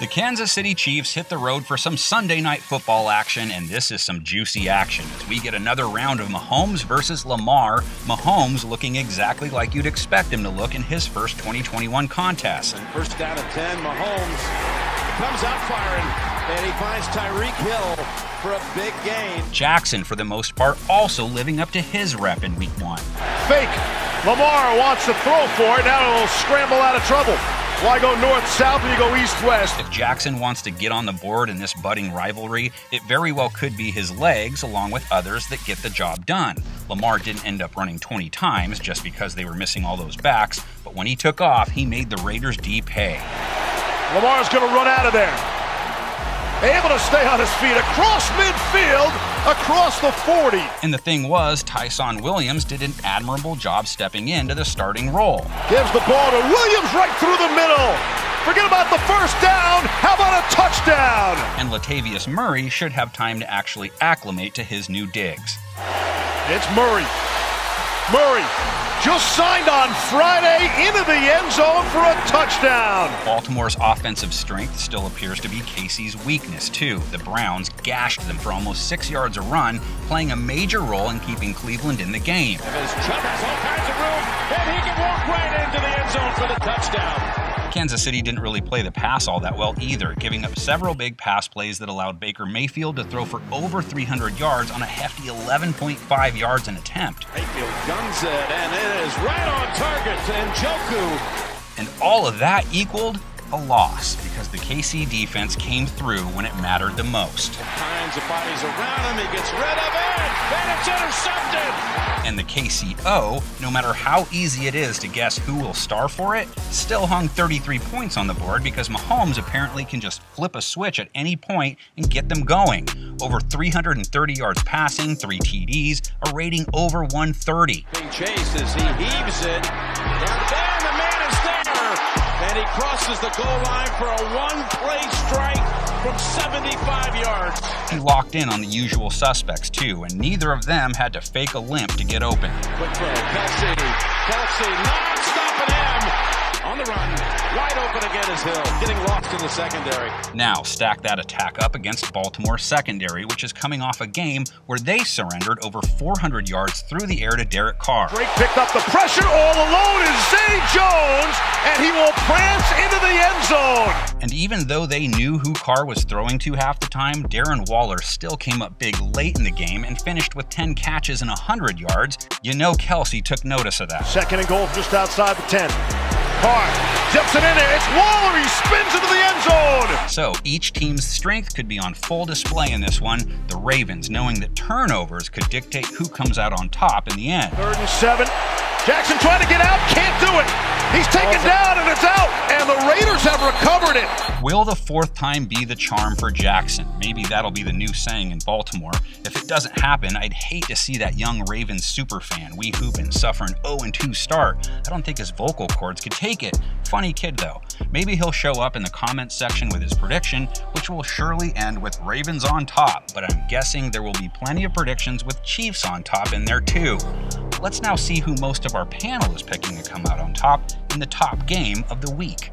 The Kansas City Chiefs hit the road for some Sunday night football action, and this is some juicy action as we get another round of Mahomes versus Lamar. Mahomes looking exactly like you'd expect him to look in his first 2021 contest. And first down at 10, Mahomes comes out firing, and he finds Tyreek Hill for a big gain. Jackson, for the most part, also living up to his rep in week one. Fake. Lamar wants to throw for it. Now it'll scramble out of trouble. Why go north south when you go east west? If Jackson wants to get on the board in this budding rivalry, it very well could be his legs along with others that get the job done. Lamar didn't end up running 20 times just because they were missing all those backs, but when he took off, he made the Raiders D pay. Lamar's going to run out of there. Able to stay on his feet across midfield, across the 40. And the thing was, Ty'Son Williams did an admirable job stepping into the starting role. Gives the ball to Williams right through the middle. Forget about the first down. How about a touchdown? And Latavius Murray should have time to actually acclimate to his new digs. It's Murray. Murray just signed on Friday into the end zone for a touchdown. Baltimore's offensive strength still appears to be KC's weakness, too. The Browns gashed them for almost six yards a run, playing a major role in keeping Cleveland in the game. As Chubb has all kinds of room, and he can walk right into the end zone for the touchdown. Kansas City didn't really play the pass all that well either, giving up several big pass plays that allowed Baker Mayfield to throw for over 300 yards on a hefty 11.5 yards an attempt. Mayfield guns it, and it is right on target to Njoku. And all of that equaled a loss because the KC defense came through when it mattered the most. Kinds of bodies around him, he gets rid of it, and it's intercepted. And the KCO, no matter how easy it is to guess who will star for it, still hung 33 points on the board because Mahomes apparently can just flip a switch at any point and get them going. Over 330 yards passing, 3 TDs, a rating over 130. Being chased as he heaves it, and he crosses the goal line for a one-play strike from 75 yards. He locked in on the usual suspects too, and neither of them had to fake a limp to get open. Quick throw, Kelce, Kelce, not stopping him. On the run, wide open again is Hill, getting lost in the secondary. Now, stack that attack up against Baltimore's secondary, which is coming off a game where they surrendered over 400 yards through the air to Derek Carr. Drake picked up the pressure. All alone is Zay Jones, and he will prance into the end zone. And even though they knew who Carr was throwing to half the time, Darren Waller still came up big late in the game and finished with 10 catches and 100 yards. You know Kelce took notice of that. Second and goal just outside the 10. Carr zips it in there. It's Waller. He spins into the end zone. So each team's strength could be on full display in this one. The Ravens, knowing that turnovers could dictate who comes out on top in the end. Third and seven. Jackson trying to get out, can't do it. He's taken down and it's out, and the Raiders have recovered it. Will the fourth time be the charm for Jackson? Maybe that'll be the new saying in Baltimore. If it doesn't happen, I'd hate to see that young Ravens superfan, Wee Hoopin, suffer an 0-2 start. I don't think his vocal cords could take it. Funny kid though. Maybe he'll show up in the comments section with his prediction, which will surely end with Ravens on top, but I'm guessing there will be plenty of predictions with Chiefs on top in there too. Let's now see who most of our panel is picking to come out on top in the top game of the week.